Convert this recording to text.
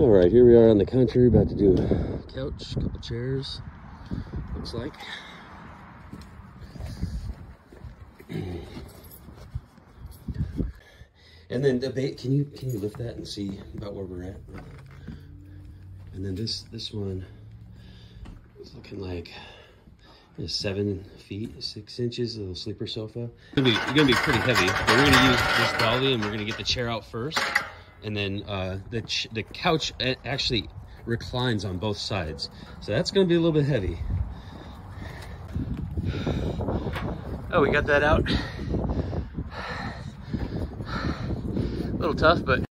All right, here we are on the country, about to do a couch, couple chairs, looks like. And then the bait, can you can you lift that and see about where we're at? And then this this one is looking like seven feet, six inches, a little sleeper sofa. It's gonna be, it's gonna be pretty heavy, but we're gonna use this dolly and we're gonna get the chair out first. And then uh, the, the couch actually reclines on both sides. So that's gonna be a little bit heavy. Oh, we got that out. A little tough, but